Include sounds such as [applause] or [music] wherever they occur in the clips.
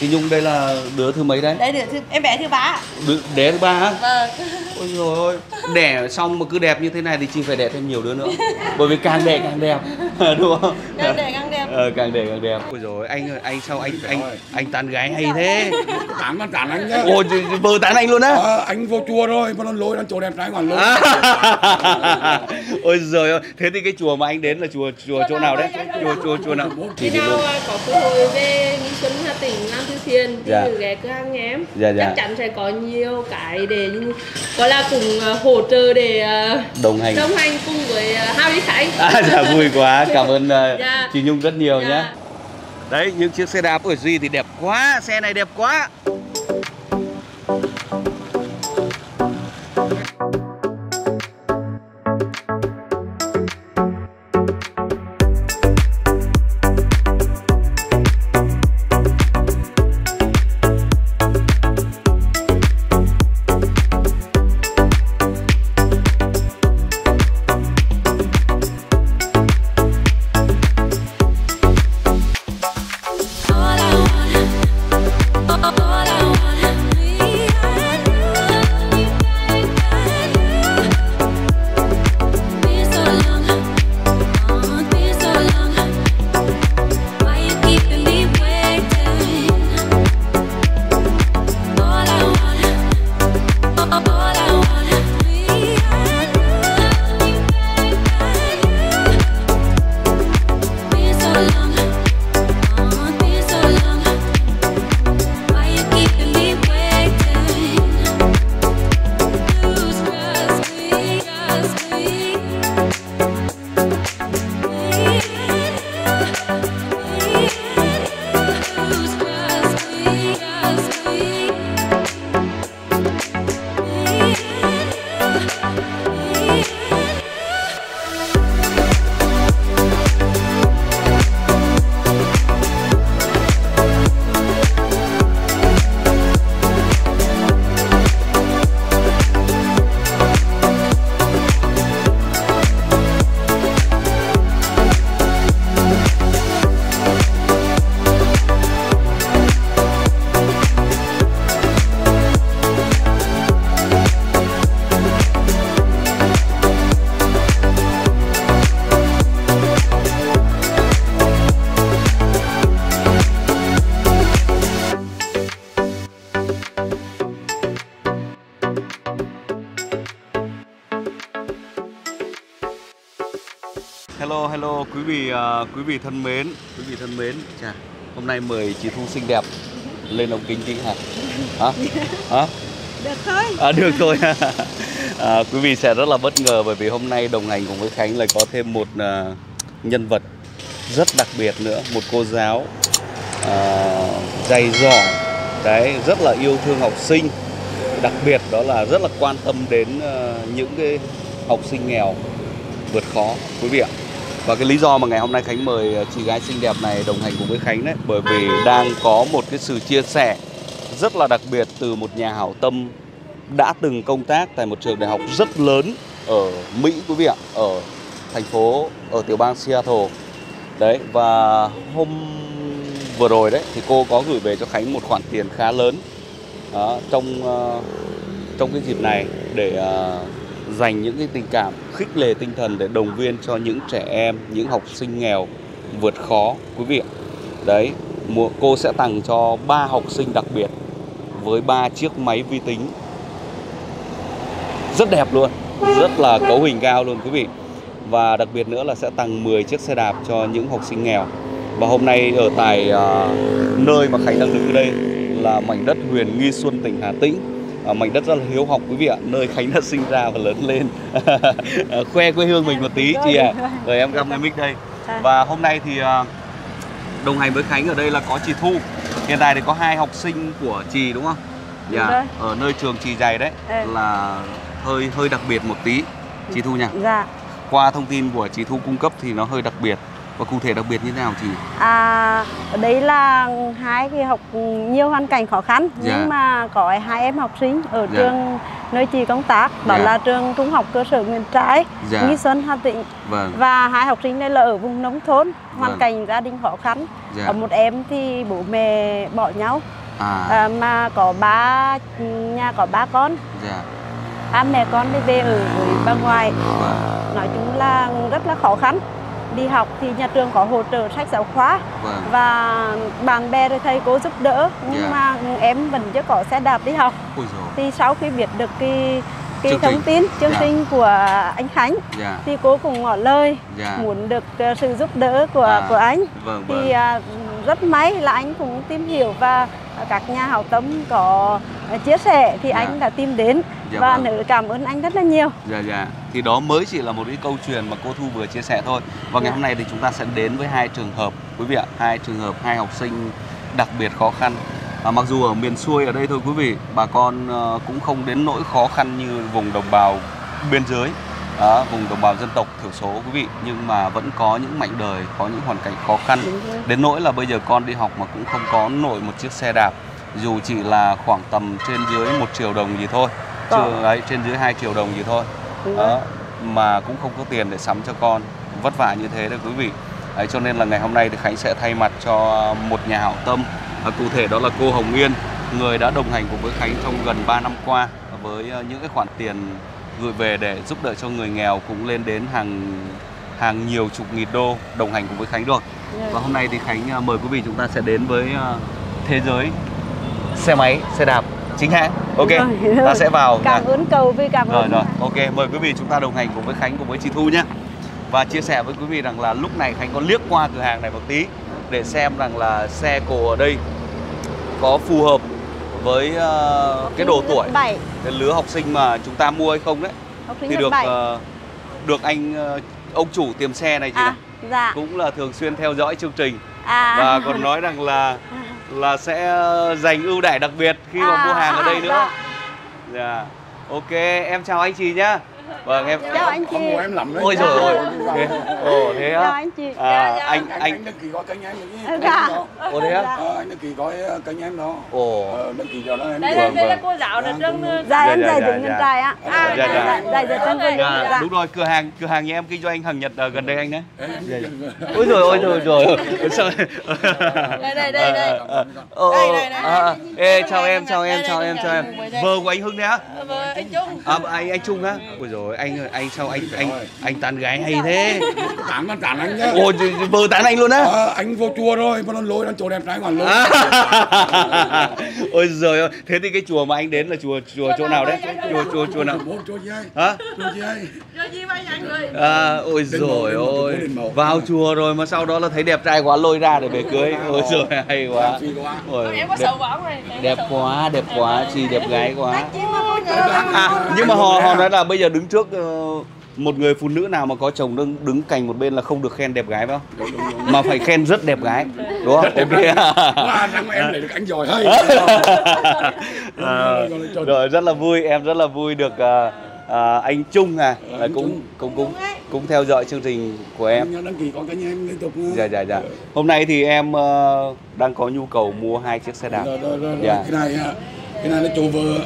Thì Nhung đây là đứa thứ mấy đấy? Đây đứa thứ em bé thứ ba. Đứa, đẻ thứ ba á? Vâng. Ôi rồi ôi, đẻ xong mà cứ đẹp như thế này thì chị phải đẻ thêm nhiều đứa nữa. Bởi vì càng đẻ càng đẹp, [laughs] đúng không? Càng đẻ. Ờ, càng đẻ càng đẹp. Ôi rồi anh ơi, anh sao anh anh anh tán gái hay thế? tán con tán anh nhá Ôi vợ tán anh luôn á? ờ, anh vô chùa rồi mà nó lôi đang chỗ đẹp trai lôi À. [laughs] Ôi giời ơi, thế thì cái chùa mà anh đến là chùa chùa chỗ nào đấy? Chùa chùa chùa nào? Khi nào à, có cơ hội về Nghi Xuân Hà Tĩnh làm từ thiện thì Dạ. ghé cửa hàng em Dạ, dạ. chắc chắn sẽ có nhiều cái để như- gọi là cùng à, hỗ trợ để à, Đồng hành. đồng hành cùng với uh, Harry Khánh À, dạ vui quá, cảm ơn Dạ. chị Nhung rất nhiều Dạ. nhé. Đấy, những chiếc xe đạp của Duy thì đẹp quá, xe này đẹp quá. Hello, hello quý vị à, quý vị thân mến, quý vị thân mến. Chà, hôm nay mời chị Thu xinh đẹp lên ống kính tí hả? Hả? [laughs] Hả? Được thôi. À, được thôi. [laughs] à, quý vị sẽ rất là bất ngờ bởi vì hôm nay đồng hành cùng với Khánh lại có thêm một à, nhân vật rất đặc biệt nữa, một cô giáo à, dày giỏi, đấy rất là yêu thương học sinh, đặc biệt đó là rất là quan tâm đến à, những cái học sinh nghèo vượt khó quý vị ạ. Và cái lý do mà ngày hôm nay Khánh mời ờ, chị gái xinh đẹp này đồng hành cùng với Khánh đấy bởi vì đang có một cái sự chia sẻ rất là đặc biệt từ một nhà hảo tâm đã từng công tác tại một trường đại học rất lớn ở Mỹ quý vị ạ, ở thành phố ở tiểu bang Seattle. Đấy và hôm vừa rồi đấy thì cô có gửi về cho Khánh một khoản tiền khá lớn đó, trong uh, trong cái dịp này để uh, dành những cái tình cảm khích lệ tinh thần để đồng viên cho những trẻ em, những học sinh nghèo vượt khó quý vị. Đấy, cô sẽ tặng cho ba học sinh đặc biệt với ba chiếc máy vi tính rất đẹp luôn, rất là cấu hình cao luôn quý vị. Và đặc biệt nữa là sẽ tặng 10 chiếc xe đạp cho những học sinh nghèo. Và hôm nay ở tại uh, nơi mà Khánh đang đứng đây là mảnh đất Huyền Nghi Xuân tỉnh Hà Tĩnh. À, mảnh đất rất là hiếu học quý vị ạ, nơi Khánh đã sinh ra và lớn lên. À, [laughs] Khoe quê hương mình một tí chị ạ. Rồi em găm cái mic đây. Và hôm nay thì à, đồng hành với Khánh ở đây là có chị Thu. Hiện tại thì có hai học sinh của chị đúng không? Dạ, rồi. ở nơi trường chị dày đấy Ừ. là hơi hơi đặc biệt một tí. Chị Thu nha. Dạ. Qua thông tin của chị Thu cung cấp thì nó hơi đặc biệt. Và cụ thể đặc biệt như thế nào chị? À, đấy là hai cái học nhiều hoàn cảnh khó khăn Dạ. nhưng mà có hai em học sinh ở Dạ. trường nơi chị công tác đó Dạ. là trường trung học cơ sở Nguyễn Trãi Dạ. Nghi Xuân Hà Tĩnh vâng và hai học sinh này là ở vùng nông thôn hoàn Vâng. cảnh gia đình khó khăn Dạ. Ở một em thì bố mẹ bỏ nhau à à, mà có ba nhà có ba con dạ ba mẹ con đi về ở với bà ngoại vâng nói chung là rất là khó khăn đi học thì nhà trường có hỗ trợ sách giáo khoa. Vâng. Và bạn bè rồi thầy cô giúp đỡ nhưng Dạ. mà em vẫn chưa có xe đạp đi học. Thì sau khi biết được cái cái Chương thông tin chương Dạ. trình của anh Khánh dạ. thì cô cũng ngỏ lời dạ. muốn được ờ, sự giúp đỡ của À, của anh. Vâng thì vâng. à, rất may là anh cũng tìm hiểu và các nhà hảo tâm có à, chia sẻ thì Dạ. anh đã tìm đến Dạ và vâng. nữ cảm ơn anh rất là nhiều Dạ dạ. Thì đó mới chỉ là một cái câu chuyện mà cô Thu vừa chia sẻ thôi. Và ngày Dạ. hôm nay thì chúng ta sẽ đến với hai trường hợp quý vị ạ, hai trường hợp hai học sinh đặc biệt khó khăn. À, mặc dù ở miền xuôi ở đây thôi quý vị, bà con ờ, cũng không đến nỗi khó khăn như vùng đồng bào biên giới. Đó, vùng đồng bào dân tộc thiểu số quý vị nhưng mà vẫn có những mảnh đời có những hoàn cảnh khó khăn. Đến nỗi là bây giờ con đi học mà cũng không có nổi một chiếc xe đạp dù chỉ là khoảng tầm trên dưới một triệu đồng gì thôi chưa ấy trên dưới 2 triệu đồng gì thôi. Đó mà cũng không có tiền để sắm cho con. Vất vả như thế đấy quý vị. Đấy, cho nên là ngày hôm nay thì Khánh sẽ thay mặt cho một nhà hảo tâm. À, cụ thể đó là cô Hồng Nguyên người đã đồng hành cùng với Khánh trong gần 3 năm qua với à, những cái khoản tiền gửi về để giúp đỡ cho người nghèo cũng lên đến hàng hàng nhiều chục nghìn đô đồng hành cùng với Khánh rồi và hôm nay thì Khánh à, mời quý vị chúng ta sẽ đến với à, thế giới xe máy xe đạp chính hãng. Ok Rồi, ta rồi. sẽ vào [laughs] cảm ơn cầu vì cảm rồi ơn rồi. ok mời quý vị chúng ta đồng hành cùng với Khánh cùng với chị Thu nhé. Và chia sẻ với quý vị rằng là lúc này Khánh có liếc qua cửa hàng này một tí để xem rằng là xe cổ ở đây có phù hợp với ờ, cái độ tuổi. bảy. Cái lứa học sinh mà chúng ta mua hay không đấy. Học sinh thì được ờ, được anh ờ, ông chủ tiệm xe này chị à này. dạ. Cũng là thường xuyên theo dõi chương trình. À. Và còn nói rằng là là sẽ dành ưu đãi đặc biệt khi mà À, mua hàng ở đây [laughs] nữa. dạ. Dạ. Ok, em chào anh chị nhá. Vâng em. chào anh chị Không em lắm đấy Ôi rồi ôi. Thế, ồ thế chào á. anh chị À, anh anh anh anh đăng ký có kênh em Dạ. ồ thế á. Ờ, anh đăng ký ờ, kênh em đó Ồ. Ờ, đăng ký cho nó em đây Vâng, đây đây là vâng. cô giáo là trong dạ Dạ, em dạ, dạy dạ, tiếng dạ. nhân ạ À, dạ, dạ. dạy dạy tiếng quân Dạ, dạ đúng rồi, cửa hàng cửa hàng nhà em kinh doanh hàng Nhật gần đây anh đấy. Em- Dạ, dạ. Ôi rồi ôi rồi rồi. Đây đây đây đây Ờ, Đây, đây, đây. à, à. Ê, chào em, chào em, chào em, chào em. Vợ của anh Hưng đấy á? Vâng, anh Trung À, anh anh Trung á? Ôi rồi anh anh sao anh anh anh tán gái hay thế? tán nó tán anh nhá. Ồ, vợ tán anh luôn á? Ờ, anh vô chùa rồi mà nó lôi đang chỗ đẹp trai còn lôi. À. [laughs] Ôi giời ơi, thế thì cái chùa mà anh đến là chùa chùa chỗ nào đấy? Chùa chùa chùa nào? Bố chùa gì Hả? chùa gì Cho gì bao nhiêu người À, ôi ôi Đền Mậu. vào chùa rồi mà sau đó là thấy đẹp trai quá lôi ra để về cưới. Ôi rồi. hay quá. Ôi, em có đẹp, đẹp quá đẹp quá chị đẹp gái quá. À, à nhưng mà họ họ nói là bây giờ đứng trước ờ, một người phụ nữ nào mà có chồng đứng đứng cạnh một bên là không được khen đẹp gái phải không? Mà phải khen rất đẹp gái đúng không? Ok Wow, rằng mà em lại được anh giỏi hay À, rồi rất là vui em rất là vui được à, à, anh Trung à. Là cũng Trung. cũng cũng cũng theo dõi chương trình của em. Đăng ký có kênh em liên tục dạ dạ dạ. Hôm nay thì em ờ, đang có nhu cầu mua hai chiếc xe đạp. Dạ. cái này cái này là chỗ vợ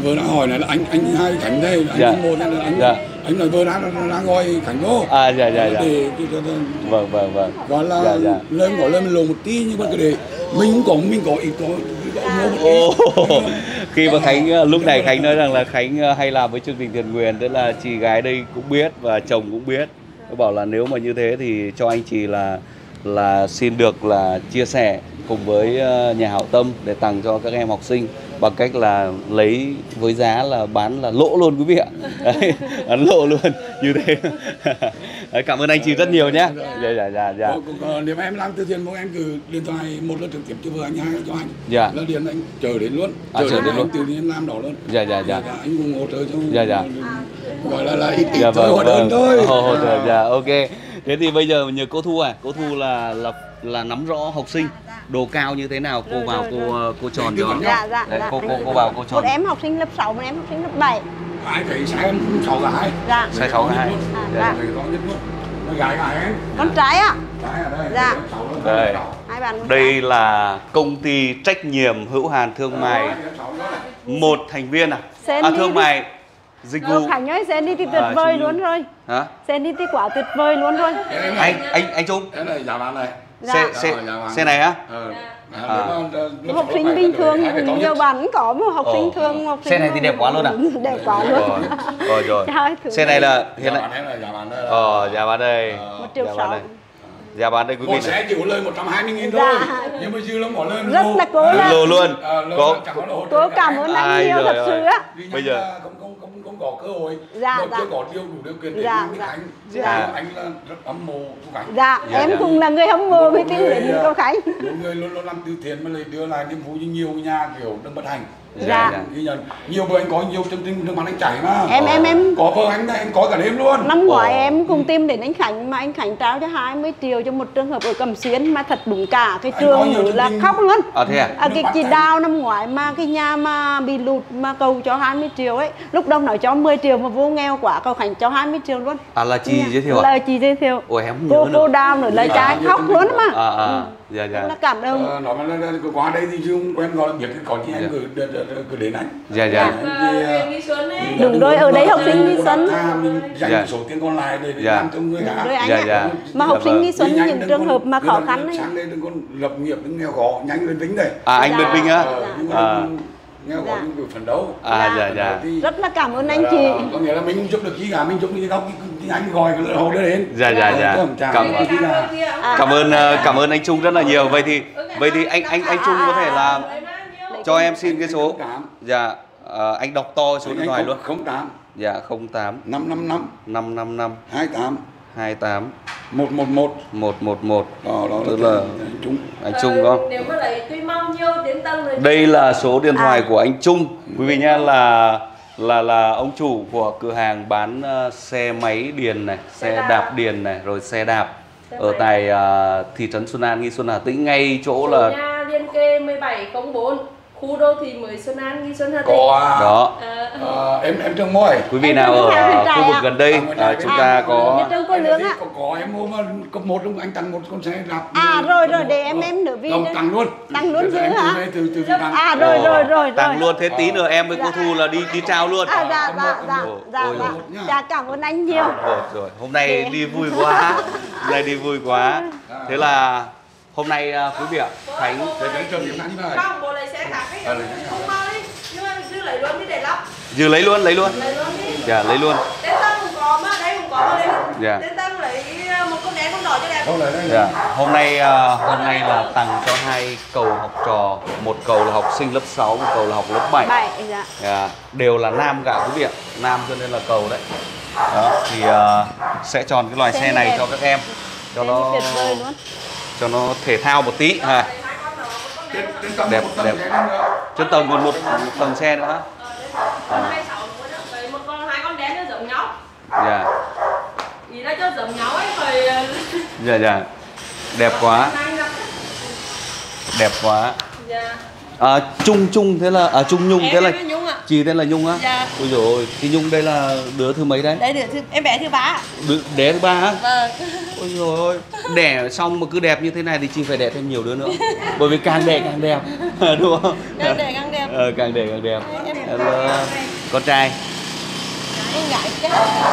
vợ đã hỏi là anh anh hai khánh đây anh Dạ. một là anh Dạ. anh nói vợ đã đã gọi khánh vô à dạ dạ dạ. Để, để, để, để vâng vâng vâng. Gọi là Dạ, dạ. lên gọi lên lồn một tí nhưng mà cái để mình cũng có mình có ít. Có [laughs] khi mà Khánh ờ, lúc này Khánh nói rằng là Khánh ờ, hay làm với chương trình thiện nguyện tức là chị gái đây cũng biết và chồng cũng biết. Nó bảo là nếu mà như thế thì cho anh chị là là xin được là chia sẻ cùng với ờ, nhà hảo tâm để tặng cho các em học sinh bằng cách là lấy với giá là bán là lỗ luôn quý vị ạ. [laughs] Đấy, bán lỗ luôn như thế. [laughs] Đấy, cảm ơn anh chị rất nhiều nhé. Dạ dạ dạ dạ. Nếu mà em làm từ thiện một em cứ điện thoại một là trực tiếp cho vợ anh hai cho anh. Dạ. là điện anh chờ đến luôn. À, chờ đến luôn. từ em làm đó luôn. Dạ, dạ, dạ. anh cũng hỗ trợ cho Dạ, dạ. gọi là là ít ít dạ thôi hóa đơn thôi. Hỗ trợ, dạ ok. Thế thì bây giờ nhờ cô thu à. Cô thu là là là nắm rõ học sinh đồ cao như thế nào cô Rồi, vào rồi, cô cô tròn Dạ, cho dạ dạ Đấy, dạ. cô cô cô vào cô một tròn em học sinh lớp 6 một em học sinh lớp 7 ai thấy sai em sáu gái dạ Sai sáu gái. À, Dạ. dạ. Gái gái em con trai ạ đây Dạ. Đây. hai đây là công ty trách nhiệm hữu hàn thương mại một thành viên à? À thương mại dịch vụ. Khánh ơi xe đi thì tuyệt À, vời Trung luôn rồi Hả? xe đi thì quả tuyệt vời luôn rồi Anh anh anh Trung. Cái này giá bán này. Dạ. Xe xe Rồi, dạ vâng. xe này á? Ờ. À. À. mà, học sinh bình thường nhiều bạn có mà học sinh thường học sinh Xe này thì đẹp quá luôn à? đẹp quá luôn Rồi, rồi [laughs] Xe này là hiện tại là giá bán đây Ờ, giá bán đây. một triệu Giá bán sáu đây. Giá bán đây quý vị một xe chỉ có lời 120 nghìn Dạ. thôi nhưng mà dư lắm bỏ lời Rất là cố lên. Lô luôn. Ờ, Có cả cảm ơn anh nhiều thật sự á Bây giờ- không không không không có cơ hội Dạ, mà dạ. chưa có điều đủ điều kiện để Dạ, đi dạ. Khánh Dạ. anh là rất ấm mộ của Khánh dạ Dạ, em dạ. cũng là người hâm mộ tin người, đến cô Khánh một người luôn luôn làm từ thiện mà lại đưa lại niềm vui cho nhiều nhà kiểu đừng bất hành Dạ. ghi nhận nhiều vợ anh có nhiều chương trình nước mắt anh chảy mà em em em có vợ anh này anh có cả đêm luôn năm ngoái em cùng tìm đến anh Khánh mà anh Khánh trao cho 20 triệu cho một trường hợp ở Cẩm Xuyên mà thật đúng cả cái trường là khóc luôn À thế à? À, cái chị. Đào năm ngoái mà cái nhà mà bị lụt mà cầu cho 20 triệu ấy lúc đầu nói cho 10 triệu mà vô nghèo quá cầu Khánh cho 20 triệu luôn À là chị giới thiệu à? là chị giới thiệu Ôi em không cô nhớ cô. Đào nữa là Dạ, trai nhiều khóc luôn mà À à. Ừ. Dạ dạ. Là cảm ơn ờ, nói mà là- qua đây thì chứ không quen gọi biết cái có chị Dạ. gửi- gửi- gửi đến anh Dạ dạ. Xuân ấy Đúng rồi, ở đấy học sinh nghi xuân. À, mình dành Dạ. số tiền còn lại để, Dạ. làm cho người khác Dạ, dạ. mà Dạ học sinh vâng. nghi xuân Đi nhanh, những trường hợp mà khó khăn ấy sáng đây đừng còn lập nghiệp đừng nghèo khó nhanh lên tính đây À anh Dạ. Việt Vinh á? Khó Dạ. nhưng phải phấn đấu À dạ dạ. thì- rất là cảm ơn anh Là- chị có nghĩa là mình giúp được gì cả mình giúp được góc thì anh gọi cái hồ đó đến Dạ, dạ, dạ. Cảm ơn. Cảm ơn ờ, cảm ơn anh Trung rất là nhiều. Vậy thì vậy thì anh anh anh Trung có thể là cho em xin cái số. Dạ. ờ, anh đọc to số điện thoại luôn. không tám Dạ 08 năm năm năm 555 hai tám 28 một một một 111 đó đó Tức là- chúng anh Trung có. Ờ, Nếu mà lấy tuy mau nhiêu đến tầng rồi Đây là số điện thoại À. của anh Trung. Quý vị nhá là là là ông chủ của cửa hàng bán ờ, xe máy điền này, xe Xe đạp đạp. điền này, rồi xe đạp Xe ở máy. tại ờ, thị trấn Xuân An, Nghi Xuân Hà Tĩnh ngay chỗ Số là nhà liên kê 1704 khu đô thị mới Xuân An nghi Xuân Hà Tĩnh. Có. À, đó. Ờ, ờ, em em trông môi Quý vị Em nào ở khu vực gần đây ờ, chúng ta À, có đâu có lương ạ. có, có em mua mà cấp một lúc anh tặng một con xe đạp À, rồi, rồi, để em- em Không, đây- tặng luôn. Tặng luôn Từ- chứ hả? từ từ tặng. À rồi rồi rồi Tặng rồi. luôn. Thế tí nữa em với cô Dạ. Thu là đi đi trao luôn. à dạ dạ dạ dạ dạ. dạ cảm ơn anh nhiều. Rồi, rồi, hôm nay đi vui quá. Hôm nay đi vui quá. Thế là hôm nay à, quý vị ạ, Khánh để cái trường điểm để Dư lấy luôn, lấy luôn. lấy luôn đi Dạ, lấy luôn. đến tầng cũng có mà đây cũng có mà lấy Dạ. đến tầng lấy ờ, một con đen con đỏ cho đẹp Dạ, hôm nay à, hôm nay là tặng cho hai cầu học trò, một cầu là học sinh lớp 6, một cầu là học lớp 7. bảy dạ Dạ, đều là nam cả quý vị ạ, nam cho nên là cầu đấy. Đó, thì à, sẽ chọn cái loại Xe xe này đẹp. cho các em cho Em nó cho nó thể thao một tí ha. Đẹp, đẹp. Trên tầng còn một, tầng xe nữa. nhau Dạ, ý là cho giống nhau ấy rồi ờ, dạ dạ. Đẹp quá, hai năm đẹp quá. dạ À, Trung Trung thế là à Trung Nhung thế em là Nhung ạ chị tên là Nhung á? Dạ. Ôi dồi ôi, thì Nhung đây là đứa thứ mấy đấy? đấy được thứ em bé thứ ba. Đứa, đẻ thứ ba á? vâng Ôi dồi ôi, đẻ xong mà cứ đẹp như thế này thì chị phải đẻ thêm nhiều đứa nữa. Bởi vì càng đẻ càng đẹp, [laughs] đúng không? càng đẻ càng đẹp Ờ, càng đẻ càng đẹp. Hello. Con trai, con gái chứ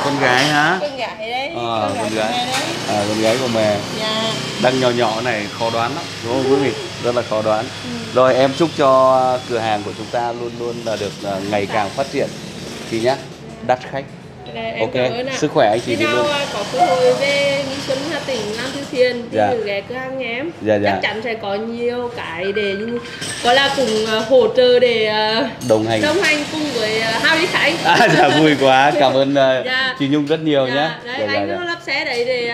con gái hả? con gái đấy Ờ, con gái. mẹ đấy À, con gái của mẹ. dạ Đang nhỏ nhỏ này khó đoán lắm, đúng không quý vị? Rất là khó đoán. Rồi, em chúc cho ờ, cửa hàng của chúng ta luôn luôn là được ờ, ngày càng phát triển. Chị nhé đắt khách. Em Ok, cảm ơn ạ. sức khỏe anh chị Khi thì nào luôn. à, có cơ hội về Nghi Xuân Hà Tĩnh làm từ thiện thì Dạ. thử ghé cửa hàng nhà em Dạ, dạ. chắc chắn sẽ có nhiều cái để như gọi là cùng à, hỗ trợ để à, Đồng hành. đồng hành cùng với Hào Ý Khánh À, dạ vui quá, cảm ơn [laughs] Dạ. chị Nhung rất nhiều Dạ, nhá. đấy, Dạ, dạ, anh dạ. lắp xe đấy để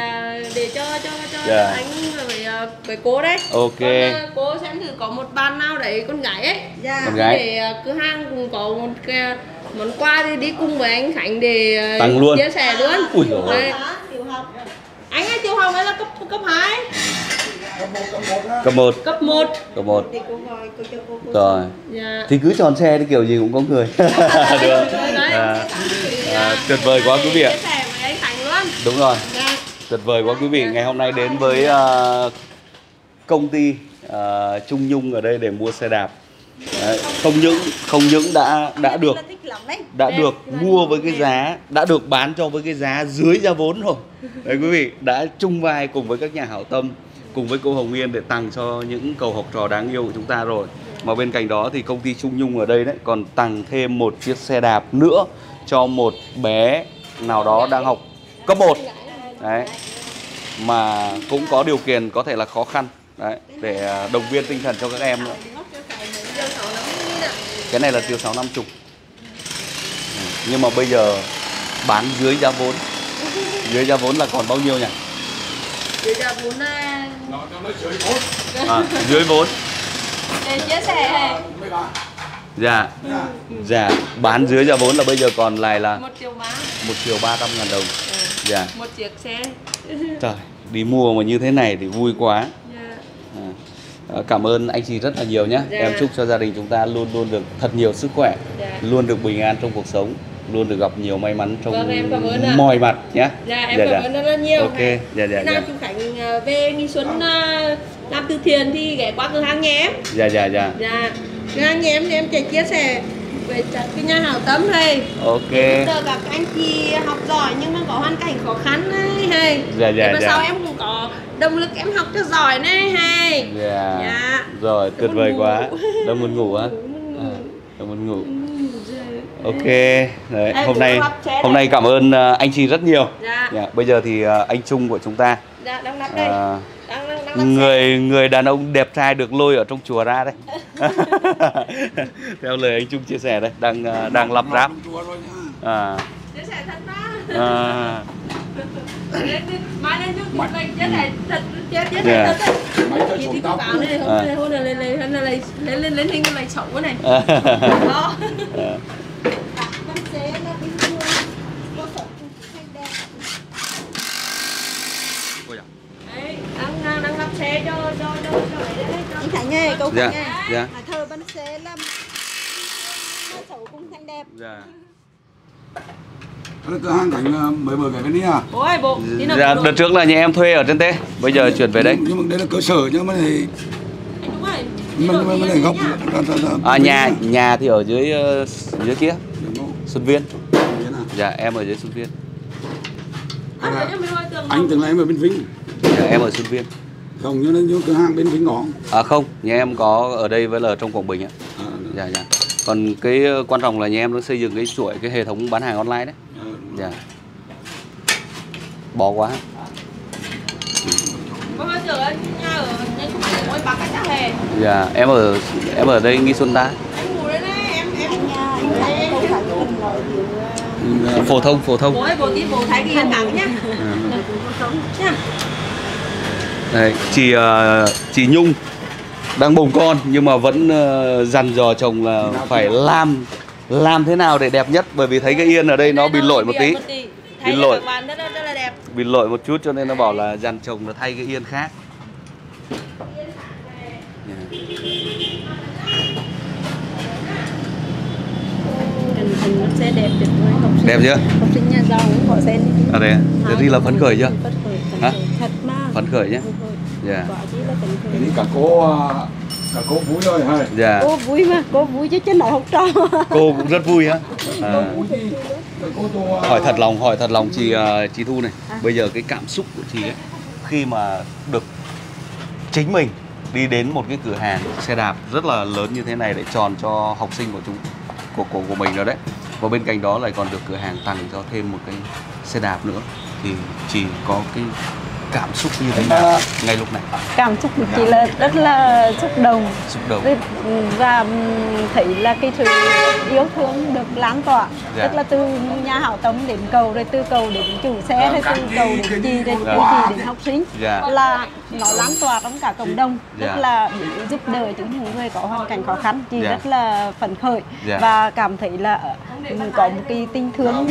để cho cho cho Dạ. anh với với cô đấy Ok. Còn, cô xem thử có một bạn nào đấy con gái ấy dạ Con gái. để cửa hàng cũng có một cái món quà thì đi cùng với anh Khánh để à, Tặng luôn. chia sẻ luôn Ui dồi ôi. Anh ấy tiểu học ấy là cấp cấp 2 cấp một cấp một á Cấp 1, cấp 1 cấp 1. Rồi. dạ Thì cứ tròn xe thì kiểu gì cũng có người. [laughs] Được. À, à, tuyệt vời quá quý vị ạ. chia sẻ với anh Khánh luôn Đúng rồi. dạ Tuyệt vời quá quý vị. Ngày hôm nay đến với à, công ty à, Trung Nhung ở đây để mua xe đạp. Đấy, không những không những đã đã được lắm đấy đã Đẹp, được mua với cái đẹp. giá đã được bán cho với cái giá dưới giá vốn rồi. Đấy quý vị đã chung vai cùng với các nhà hảo tâm cùng với cô Hồng Yên để tặng cho những cầu học trò đáng yêu của chúng ta rồi. Mà bên cạnh đó thì công ty Trung Nhung ở đây đấy còn tặng thêm một chiếc xe đạp nữa cho một bé nào đó đang học cấp 1 đấy mà cũng có điều kiện có thể là khó khăn. Đấy để à, động viên tinh thần cho các em nữa. Cái này là tiêu 650 Ừ, nhưng mà bây giờ bán dưới giá vốn. [laughs] Dưới giá vốn là còn bao nhiêu nhỉ? Bây giờ muốn à, nó nó mới sửa [laughs] tốt à, dưới vốn. Để chia sẻ. Này dạ. Dạ bán dưới giá vốn là bây giờ còn lại là một triệu má một triệu ba trăm ngàn đồng. Dạ. Một chiếc xe. [laughs] Trời đi mua mà như thế này thì vui quá. Dạ. À, à, cảm ơn anh chị rất là nhiều nhé. Dạ. em chúc cho gia đình chúng ta luôn luôn được thật nhiều sức khỏe Dạ. luôn được bình an trong cuộc sống luôn được gặp nhiều may mắn trong Vâng, em cảm ơn mọi mặt nhé Dạ em cảm ơn rất là nhiều. ok dạ dạ dạ chú Khánh à, về Nghi Xuân à, làm từ thiện thì ghé qua cửa hàng nhà em. dạ dạ dạ Dạ. Cửa hàng nhà em thì em sẽ chia sẻ về cái nhà hảo tâm này. ok Giờ các anh chị học giỏi nhưng mà có hoàn cảnh khó khăn này hay. Dạ, dạ, dạ. sau em cũng có động lực em học cho giỏi này hay. dạ Dạ. rồi tuyệt vời quá đâu muốn ngủ á [laughs] Đâu muốn ngủ dạ. ok đấy, hôm nay hôm nay cảm ơn à, anh chị rất nhiều Dạ. dạ, bây giờ thì à, anh Trung của chúng ta Dạ đang lắp đây. à, Đang đang đang lắp xe. người người đàn ông đẹp trai được lôi ở trong chùa ra đây [laughs] theo lời anh Trung chia sẻ đây đang đang lắp ráp à, Chia sẻ thật mà. à, Dạ. hôm À. à. Anh Khánh ơi câu Dạ, ơi dạ. Mà thơ văn xế là Nó xấu cũng thanh đẹp dạ. Cửa hàng cảnh ờ, mới mở cái bên này à? Ôi bộ, tí nào. Dạ đợt trước là nhà em thuê ở trên tê bây giờ chuyển về đây. Nhưng, mà đây là cơ sở nhưng mà đúng rồi. Tí mình mình mình góc à nhà nhà thì ở dưới ờ, dưới kia Xuân Viên. À? dạ em ở dưới Xuân Viên. À, anh từng là em ở bên Vĩnh. Dạ, em ở Xuân Viên. Không như như cửa hàng bên Vĩnh ngõ à không nhà em có ở đây với là trong Quảng Bình ạ. À, dạ dạ. Còn cái ờ, quan trọng là nhà em nó xây dựng cái chuỗi cái hệ thống bán hàng online đấy. à, dạ. Bó quá. Dạ em ở em ở đây nghi xuân ta. Ừ, phổ thông phổ thông. Nhá. Đây, chị ờ, chị Nhung đang bồng con nhưng mà vẫn ờ, dặn dò chồng là phải làm làm thế nào để đẹp nhất? Bởi vì thấy cái yên ở đây nó bị lỗi một tí. Bị lỗi. bị lỗi một chút cho nên nó bảo là dặn chồng là thay cái yên khác. Nó sẽ đẹp tuyệt vời học sinh. Đẹp chưa? Học sinh nhà giàu cũng có sen à đấy thế thì là phấn khởi chưa? Phấn khởi, phấn Hả? khởi. Thật mà. Phấn khởi nhé Phấn khởi. dạ thì cả cô à, cô vui rồi hay dạ. Cô vui mà, cô vui chứ chứ nói học trò cô cũng rất vui á. À, à, hỏi thật lòng hỏi thật lòng chị ờ, chị Thu này. Bây giờ cái cảm xúc của chị ấy khi mà được chính mình đi đến một cái cửa hàng xe đạp rất là lớn như thế này để tròn cho học sinh của chúng của của của mình rồi đấy. Và bên cạnh đó lại còn được cửa hàng tặng cho thêm một cái xe đạp nữa. Thì chị có cái cảm xúc như thế nào ngay lúc này Cảm xúc của chị là rất là xúc động xúc động và thấy là cái sự yêu thương được lan tỏa Dạ. tức là từ nhà hảo tâm đến cầu rồi từ cầu đến chủ xe rồi từ cầu đến chị rồi từ Dạ. chị đến học sinh Dạ. là nó lan tỏa trong cả cộng đồng Dạ. tức là giúp đỡ những người có hoàn cảnh khó khăn chị Dạ. rất là phấn khởi Dạ. và cảm thấy là ừ, có một cái tình thương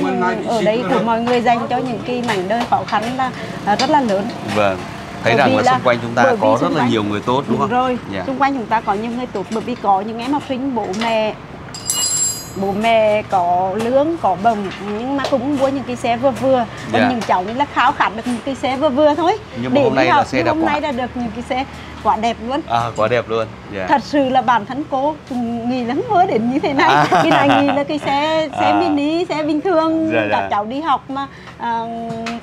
ở đây của mọi người dành cho những cái mảnh đời khó khăn là là rất là lớn vâng thấy Bởi rằng là là- xung quanh chúng ta có rất là quanh- nhiều người tốt đúng không rồi, Dạ. xung quanh chúng ta có nhiều người tốt bởi vì có những em học sinh bố mẹ bố mẹ có lương có bồng nhưng mà cũng mua những cái xe vừa vừa còn Dạ. những cháu นี่ là khao khát được những cái xe vừa vừa thôi Nhưng mà hôm nay đi là học. xe Nhưng hôm nay là được những cái xe quá đẹp luôn à quá đẹp luôn dạ thật sự là bản thân cô cũng nghĩ lắm mới đến như thế này À. khi này nghĩ là cái xe xe À. mini xe bình thường Dạ, dạ. các cháu đi học mà à,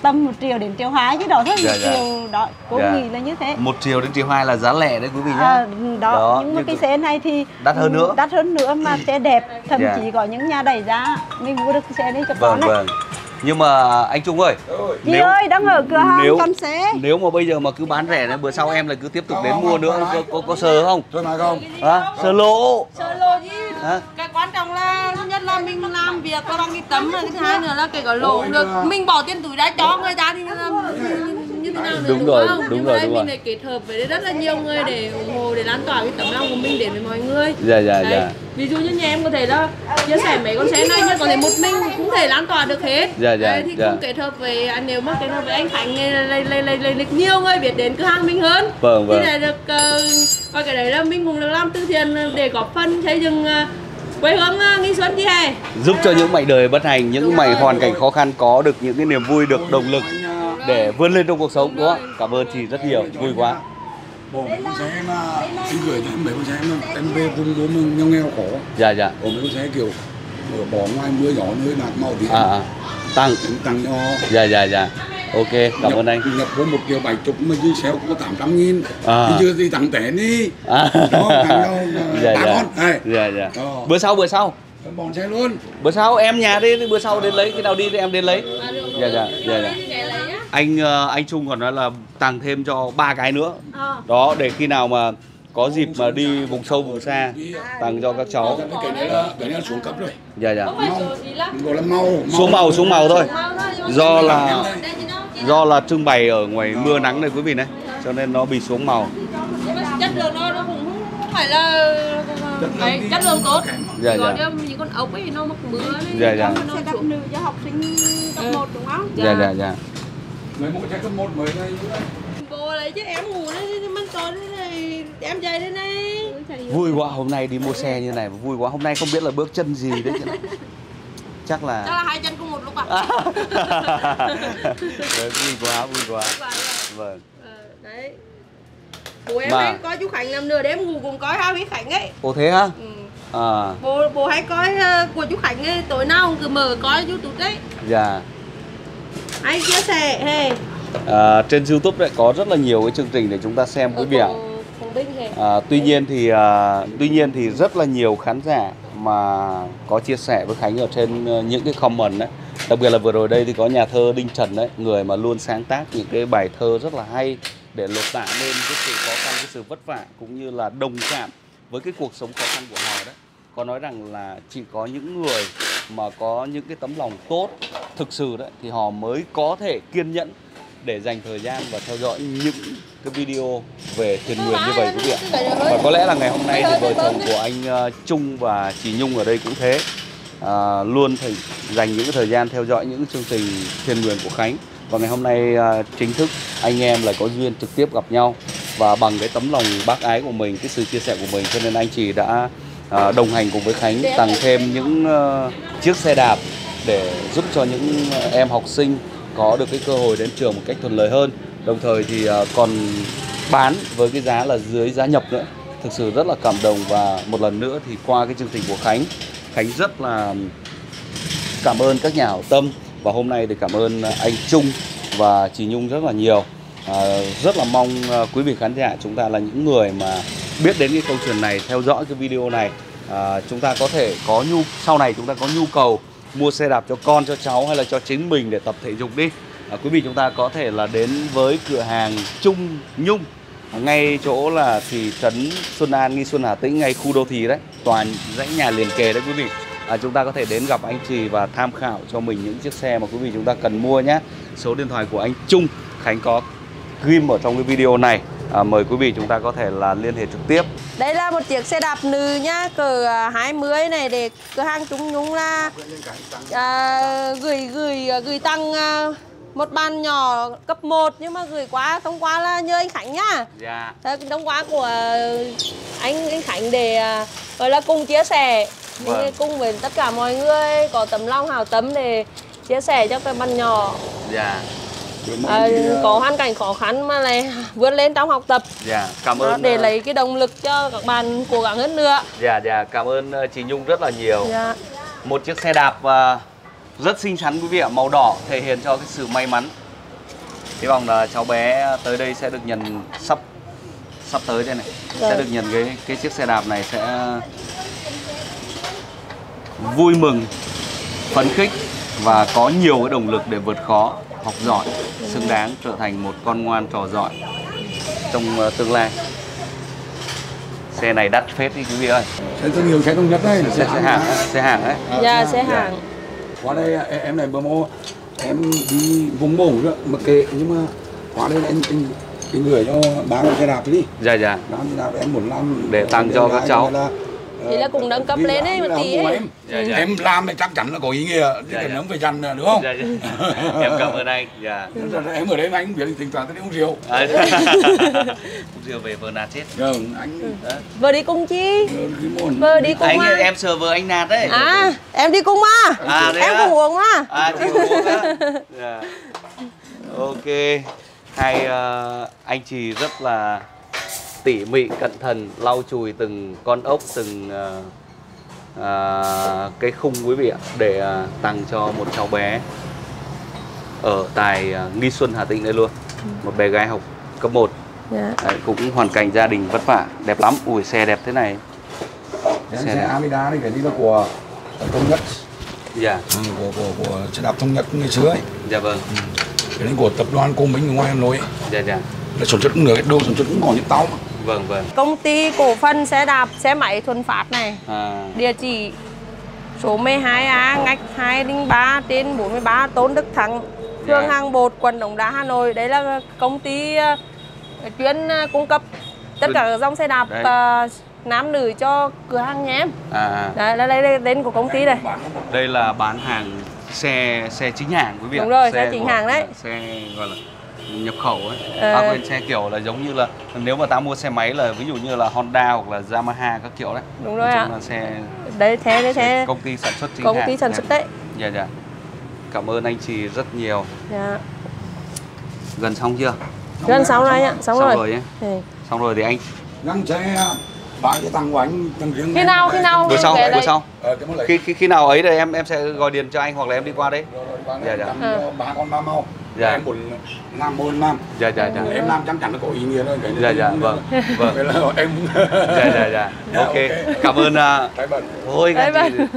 tầm một triệu đến triệu hai chứ đó thôi Dạ, một dạ. triệu đó cô Dạ. nghĩ là như thế một triệu đến triệu hai là giá lẻ đấy quý vị nhé À, đó, Đó, nhưng mà cái xe này thì Đắt hơn nữa. đắt hơn nữa mà xe đẹp thậm Dạ. chí có những nhà đẩy giá mình mua được cái xe này cho vâng con này vâng nhưng mà anh Trung ơi chị ơi đang ở cửa hàng nếu- con xe nếu mà bây giờ mà cứ bán rẻ này bữa sau em lại cứ tiếp tục Không, đến không, mua không, nữa có, có, có sờ không? Thôi mà không. Hả? Sờ lỗ. Sơ lô gì? hả? Cái quan trọng là thứ nhất là mình làm việc là bằng cái tấm thứ hai nữa là kể cả lỗ được. mình bỏ tiền túi ra cho người ta thì như, thế nào nữa Đúng rồi, không? đúng Nhưng rồi, mà đúng mình rồi. lại kết hợp với rất là nhiều người để ủng hộ để lan tỏa cái tấm lòng của mình đến với mọi người dạ dạ Đấy, dạ ví dụ như nhà em có thể là chia sẻ mấy con xe này nhưng có thể một mình cũng thể lan tỏa được hết Dạ, dạ, Đấy, thì dạ. cũng kết hợp với anh nếu mà kết hợp với anh Khánh thì lấy lấy lấy được nhiều người biết đến cửa hàng mình hơn Vâng, vâng. thì lại được ờ, và cái đấy là mình cũng được làm từ thiện để góp phần xây dựng ờ, quê hương ờ, nghi xuân gì hè giúp cho những mảnh đời bất hạnh những Đúng mảnh hoàn cảnh khó khăn có được những cái niềm vui được động lực để vươn lên trong cuộc sống đúng không cảm ơn chị rất nhiều vui quá. Bộ mấy con xe mà Anh gửi cho em mấy con xe mà Em về vùng đó mà nghèo nghèo khổ. Dạ dạ. Bộ mấy con xe kiểu ở bỏ ngoài mưa gió nơi nạt màu thì à, à. tăng. Em tặng cho. Dạ dạ dạ. Ok cảm ơn anh. Nhập có một triệu bảy chục mà dưới xe có 800 nghìn. À. Thì chưa thì tặng tẻ đi. À. Đó, tặng nhau [laughs] dạ dạ. con. Dạ dạ. Đó. bữa sau bữa sau. Em bọn xe luôn. Bữa sau em nhà đi bữa sau đến lấy khi nào đi thì em đến lấy. Dạ dạ dạ dạ anh ờ, anh Trung còn nói là tặng thêm cho ba cái nữa. Ờ. đó để khi nào mà có dịp mà đi vùng sâu vùng xa tặng cho các cháu. Cái này là cái này là xuống cấp rồi. Dạ dạ. Gọi là màu xuống màu xuống màu thôi do là do là trưng bày ở ngoài mưa nắng này quý vị này. Cho nên nó bị xuống màu. Chất lượng nó nó cũng không phải là đấy, chất lượng tốt. Dạ, còn dạ. những con ốc ấy nó mắc mưa Dạ, dạ. nó đạp xuống. nữ cho học sinh cấp Ừ. 1 đúng không? Dạ dạ. dạ Mấy mỗi xe cấp 1 mới đây bố lấy chứ em ngủ đây thì mình tối đây này em dậy đây này. Vui quá hôm nay đi mua xe như này vui quá. Hôm nay không biết là bước chân gì đấy chứ. chắc chắc là là hai chân cùng một lúc à, [laughs] Đấy, vui quá vui quá. Vâng. Ờ, đấy. Bố em Mà- hay coi chú Khánh làm nửa đêm ngủ cùng coi hai với Khánh ấy. Ồ thế hả? Ừ. à. Bố bố hay coi ờ, của chú Khánh ấy tối nào cũng cứ mở coi YouTube đấy. Dạ hay chia sẻ hey. À, trên youtube đấy có rất là nhiều cái chương trình để chúng ta xem quý vị ạ À, tuy nhiên thì à, tuy nhiên thì rất là nhiều khán giả mà có chia sẻ với Khánh ở trên ờ, những cái comment đấy đặc biệt là vừa rồi đây thì có nhà thơ Đinh Trần đấy người mà luôn sáng tác những cái bài thơ rất là hay để lột tả lên cái sự khó khăn cái sự vất vả cũng như là đồng cảm với cái cuộc sống khó khăn của họ đấy. Có nói rằng là chỉ có những người mà có những cái tấm lòng tốt thực sự đấy thì họ mới có thể kiên nhẫn để dành thời gian và theo dõi những cái video về thiền nguyện như vậy quý vị ạ. và có lẽ là ngày hôm nay thì vợ chồng của anh ờ, Trung và chị Nhung ở đây cũng thế. À, luôn phải dành những cái thời gian theo dõi những chương trình thiền nguyện của Khánh. Và ngày hôm nay à, chính thức anh em lại có duyên trực tiếp gặp nhau. Và bằng cái tấm lòng bác ái của mình cái sự chia sẻ của mình cho nên anh chị đã à, đồng hành cùng với Khánh tặng thêm những ờ, chiếc xe đạp để giúp cho những ờ, em học sinh có được cái cơ hội đến trường một cách thuận lợi hơn. Đồng thời thì ờ, còn bán với cái giá là dưới giá nhập nữa. Thực sự rất là cảm động và một lần nữa thì qua cái chương trình của Khánh Khánh rất là cảm ơn các nhà hảo tâm và hôm nay thì cảm ơn anh Trung và chị Nhung rất là nhiều. À, rất là mong quý vị khán giả chúng ta là những người mà biết đến cái câu chuyện này theo dõi cái video này à, chúng ta có thể có nhu sau này chúng ta có nhu cầu mua xe đạp cho con cho cháu hay là cho chính mình để tập thể dục đi à, quý vị chúng ta có thể là đến với cửa hàng Trung Nhung à, ngay chỗ là thị trấn Xuân An, Nghi Xuân Hà Tĩnh, ngay khu đô thị đấy, toàn dãy nhà liền kề đấy quý vị. À, chúng ta có thể đến gặp anh Trì và tham khảo cho mình những chiếc xe mà quý vị chúng ta cần mua nhé. Số điện thoại của anh Trung Khánh có ghim ở trong cái video này. À, mời quý vị chúng ta có thể là liên hệ trực tiếp. Đây là một chiếc xe đạp nữ nhá, cỡ à, 20 này để cửa hàng Trung Nhung là à, gửi gửi gửi tăng à, một bàn nhỏ cấp 1 nhưng mà gửi qua thông qua là nhờ anh Khánh nhá. Dạ. Cái thông qua của anh anh Khánh để à, gọi là cùng chia sẻ Vâng. Cùng với tất cả mọi người có tấm lòng hảo tâm để chia sẻ cho cái bàn nhỏ Dạ. À, có hoàn cảnh khó khăn mà lại vươn lên trong học tập Dạ, cảm ơn để ờ, lấy cái động lực cho các bạn cố gắng hơn nữa Dạ dạ, cảm ơn ờ, chị Nhung rất là nhiều. dạ. Một chiếc xe đạp ờ, rất xinh xắn quý vị ạ, màu đỏ thể hiện cho cái sự may mắn. Hy vọng là cháu bé tới đây sẽ được nhận sắp sắp tới đây này sẽ Vâng. được nhận cái cái chiếc xe đạp này sẽ vui mừng, phấn khích và có nhiều cái động lực để vượt khó, học giỏi, xứng đáng trở thành một con ngoan trò giỏi trong ờ, tương lai. Xe này đắt phết đi quý vị ơi. Xe thương hiệu xe thống nhất đấy. Xe, xe hàng, xe hàng đấy. dạ sẽ hàng Qua đây em, em này bơ mô em đi vùng bổng nữa mà kệ nhưng mà qua đây em em, em gửi cho bán xe đạp đi Dạ dạ. bán xe đạp em muốn làm Để tặng cho các cháu. là, Thì là cùng nâng cấp lên làm ấy một tí không ấy. em. Dạ, dạ. em làm thì chắc chắn là có ý nghĩa chứ Dạ, dạ. nấm phải dành đúng không Dạ, dạ. [laughs] em cảm ơn anh. Dạ. Em ở đây anh cũng biết thỉnh thoảng tôi đi uống rượu À, [laughs] Uống rượu về vợ nạt chết. Vâng, anh vừa đi cùng chi vừa đi cùng Anh mà em sờ vợ anh nạt đấy. à em đi cùng mà À, thế em á? cùng uống mà À chị uống á. [laughs] Dạ. Ok. Hai ờ, anh chị rất là tỉ mỉ cẩn thận lau chùi từng con ốc từng ờ, ờ, cái khung quý vị ạ để ờ, tặng cho một cháu bé ở tại ờ, Nghi Xuân Hà Tĩnh đây luôn. Một bé gái học cấp 1 dạ. Đấy, cũng hoàn cảnh gia đình vất vả đẹp lắm. Ui xe đẹp thế này. Xe xe. Amida này cái đi là của thống nhất. Dạ. Ừ, của, của, của xe đạp thống nhất ngày xưa ấy. Dạ vâng. Cái này của tập đoàn công minh ngoài Hà Nội. Ấy. dạ dạ. Là sản xuất nửa cái đồ sản xuất cũng có những tao mà vâng vâng. Công ty cổ phần xe đạp xe máy thuần phát này. À, địa chỉ số 12A ngách 203 trên 43 Tôn Đức Thắng phường Dạ. Hàng Bột quận Đống Đa Hà Nội. Đấy là công ty ờ, chuyên ờ, cung cấp tất cả dòng xe đạp Đấy. ờ, nam nữ cho cửa hàng nhà em. À đấy là đây là tên của công ty này đây là bán hàng xe xe chính hãng quý vị Đúng rồi, xe chính của- hãng đấy. xe gọi là nhập khẩu ấy. Ờ. à, quên xe kiểu là giống như là nếu mà ta mua xe máy là ví dụ như là Honda hoặc là Yamaha các kiểu đấy. Đúng rồi ạ. là xe, đấy thế đấy xe thế. công ty sản xuất chính công ty sản xuất đấy. Dạ dạ. Cảm ơn anh chị rất nhiều. Dạ. gần xong chưa? Gần xong rồi ạ xong, xong rồi, rồi nhé Ừ. xong rồi thì anh gắn xe bán cái tăng của anh tăng riêng khi nào khi nào? Bữa sau bữa sau. Ờ, khi khi khi nào ấy thì em em sẽ gọi điện cho anh hoặc là em đi qua đấy. Dạ, dạ. Ờ. ba con ba mau Dạ. em muốn làm bốn làm. Dạ dạ dạ. Em làm chắc chắn là có ý nghĩa rồi cái dạ dạ vâng vâng. Cái là em dạ dạ dạ. Dạ, ok. cảm ơn à, cái bẩn thôi Tay cái bẩn.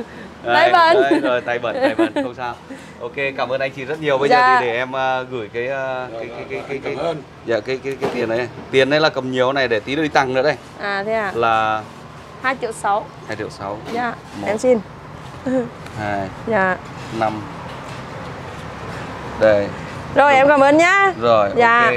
Tay bẩn. đấy, rồi tay bẩn tay bẩn không sao. Ok cảm ơn anh chị rất nhiều. Bây Dạ. giờ thì để em à, gửi cái à, cái cái cái cái, cái, cảm ơn. Dạ cái cái cái tiền này. Tiền đây là cầm nhiều này để tí nữa đi tăng nữa đây. À thế à? Là 2 triệu 6 hai triệu sáu. Dạ Một. em xin. Hai. Dạ. Năm. Đây rồi em cảm ơn nhá Rồi, Dạ. ok.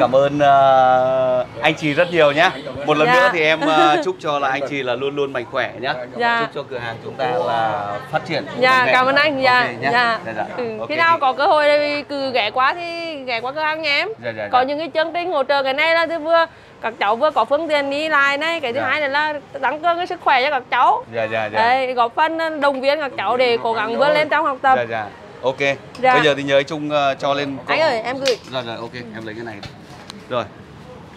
Cảm ơn ờ, anh chị rất nhiều nhé. Một lần Dạ. nữa thì em ờ, chúc cho là anh chị là luôn luôn mạnh khỏe nhé. Dạ. Chúc cho cửa hàng chúng ta là phát triển. dạ cảm ơn anh dạ dạ, Dạ, dạ. Ừ, Ok khi nào có cơ hội thì cứ ghé qua thì ghé qua cửa hàng nhà em Dạ, dạ, có dạ. những cái chương trình hỗ trợ cái này là thứ vừa các cháu vừa có phương tiện đi lại này cái thứ Dạ. hai là, là tăng cường cái sức khỏe cho các cháu Dạ dạ dạ. đấy góp phần động viên các cháu để cố gắng vươn lên trong học tập Dạ dạ. Ok. Dạ. Bây giờ thì nhớ chung ờ, cho lên anh ơi em gửi Rồi rồi ok, em lấy cái này. Rồi.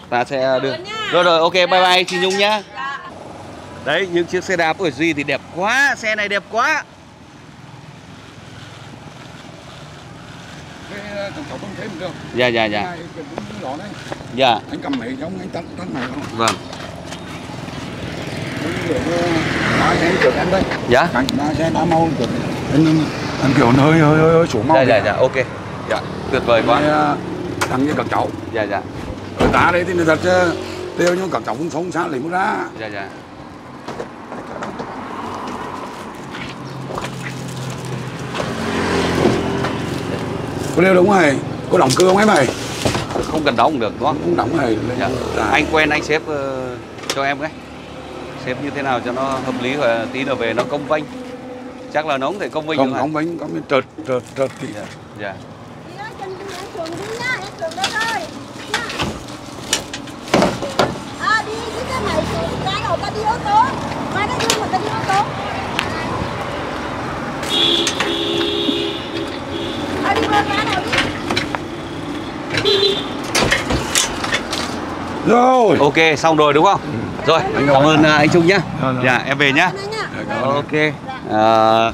Ta sẽ đưa. Rồi rồi ok, bye bye chị Nhung nhá. Đấy, những chiếc xe đạp ở Duy thì đẹp quá, xe này đẹp quá. ờ, được Dạ dạ dạ. Dạ. anh cầm này giống anh tắt tắt này không Vâng. Dạ. ba xe ba mau trước anh anh kiểu hơi hơi hơi hơi xuống mau Dạ dạ dạ, ok. Dạ, tuyệt vời quá. Thằng như các cháu Dạ dạ. ở tá đấy thì người thật chứ đều nhưng các cháu cũng sống xa lấy một ra Dạ dạ. có đều đúng rồi có đóng cửa không em mày Không cần đóng cũng được đúng không? không đóng này Dạ. ra. Anh quen anh xếp ờ, cho em cái. Xếp như thế nào cho nó hợp lý và tí nữa về nó công vênh chắc là nóng thì công minh không nóng bánh có miếng trượt trượt trượt kỹ dạ dạ. Rồi. Ok xong rồi đúng không? Rồi cảm ơn à, anh trung nhá. Dạ em về nhá. Ok. À,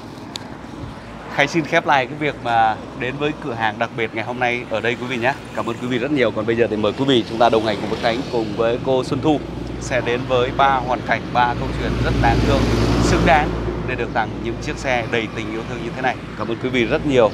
Khánh xin khép lại cái việc mà đến với cửa hàng đặc biệt ngày hôm nay ở đây quý vị nhé. Cảm ơn quý vị rất nhiều. Còn bây giờ thì mời quý vị chúng ta đồng hành cùng với Khánh cùng với cô Xuân Thu sẽ đến với ba hoàn cảnh, ba câu chuyện rất đáng thương, xứng đáng để được tặng những chiếc xe đầy tình yêu thương như thế này. Cảm ơn quý vị rất nhiều.